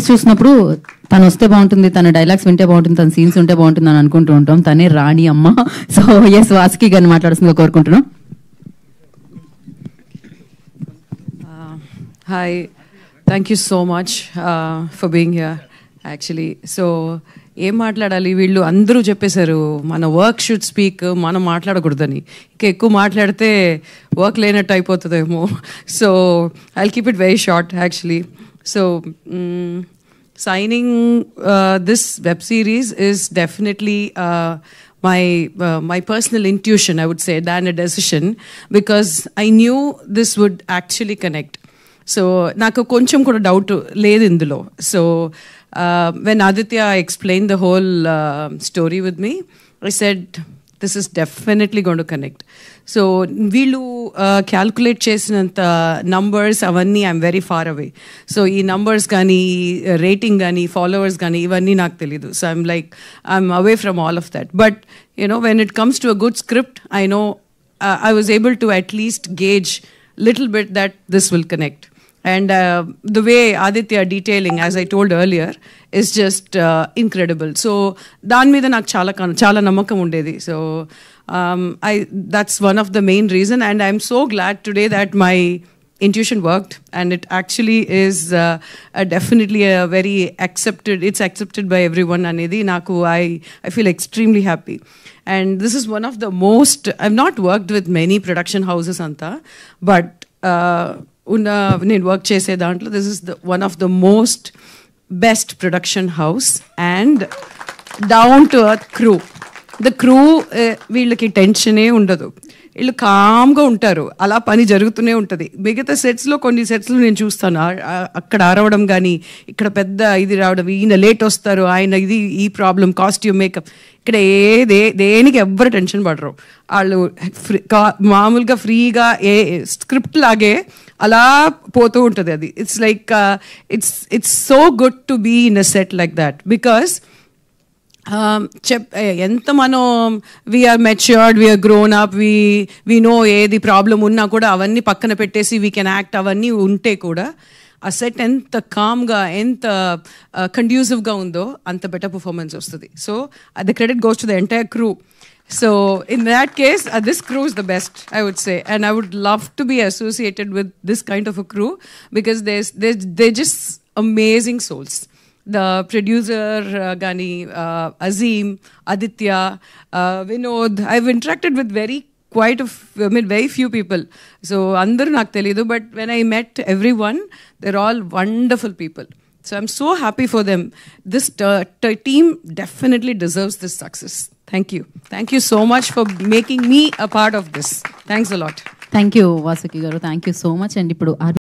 Movies చూసినప్పుడు తను వస్తే బాగుంటుంది తన డైలాగ్స్ వింటే బాగుంటుంది తన సీన్స్ ఉంటే బాగుంటుంది అని అనుకుంటూ ఉంటాం. తనే రాణి అమ్మ. సో ఎస్ వాసుకి గారిని మాట్లాడుతుందిగా కోరుకుంటున్నాం. Hi thank you so much for being here actually so ఏం మాట్లాడాలి? వీళ్ళు అందరూ చెప్పేశారు మన వర్క్ షుడ్ స్పీక్ మనం మాట్లాడకూడదని. ఇంకా ఎక్కువ మాట్లాడితే వర్క్ లేనట్టు అయిపోతుందేమో. So I keep it very short actually so signing uh, this web series is definitely uh, my uh, my personal intuition, I would say, than a decision because I knew this would actually connect. So నాకు కొంచెం కూడా doubt లేదు ఇందులో so when Aditya explain the whole story with me I said this is definitely gonna connect so వీళ్ళు calculate చేసినంత numbers అవన్నీ I'm very far away so ఈ numbers కానీ రేటింగ్ కానీ ఫాలోవర్స్ కానీ ఇవన్నీ నాకు తెలీదు so I'm like I'm away from all of that but you know when it comes to a good script I know I was able to at least gauge little bit that this will connect and uh, the way Aditya detailing, as I told earlier, is just uh, incredible. So దాని మీద నాకు చాలా కన్- చాలా నమ్మకం ఉండేది so I that's one of the main reason and I'm so glad today that my intuition worked and it actually is uh, a definitely a very accepted it's accepted by everyone anedi naku i i feel extremely happy and this is one of the most i've not worked with many production houses anta but uh, ఉన్న నేను work చేసే దాంట్లో this is the one of the most best production house and down to earth crew the crew వీళ్ళకి టెన్షనే ఉండదు. వీళ్ళు కామ్గా ఉంటారు. అలా పని జరుగుతూనే ఉంటుంది. మిగతా సెట్స్లో కొన్ని సెట్స్లో నేను చూస్తాను. అక్కడ ఆరవడం కానీ ఇక్కడ పెద్ద ఇది రావడం ఈయన లేట్ వస్తారు ఆయన ఇది ఈ ప్రాబ్లం కాస్ట్యూమ్ మేకప్ ఇక్కడ ఏదే దేనికి ఎవ్వరు టెన్షన్ పడరు. వాళ్ళు ఫ్రీ మామూలుగా ఫ్రీగా ఏ స్క్రిప్ట్ లాగే అలా పోతూ ఉంటుంది అది. It's like it's it's so good to be in a set like that because చెప్ ఎంత మనం we're matured we're grown up we we know ఏది ప్రాబ్లం ఉన్నా కూడా అవన్నీ పక్కన పెట్టేసి వీ కెన్ యాక్ట్ అవన్నీ ఉంటే కూడా ఆ సెట్ ఎంత కామ్గా ఎంత uh, కండ్యూసివ్గా ఉందో అంత బెటర్ పర్ఫార్మెన్స్ వస్తుంది. So the credit goes to the entire crew So in that case, uh, this crew is the best, I would say, and I would love to be associated with this kind of a crew because they're, they're just amazing souls. The producer uh, Gani, uh, Azim, Aditya, uh, Vinod. I've interacted with very quite a f- I mean very few people. So andar naak but when I met everyone, they're all wonderful people. So I'm so happy for them. This t- t- team definitely deserves this success. Thank you thank you so much for making me a part of this thanks a lot thank you Vasuki గారు thank you so much and ఇప్పుడు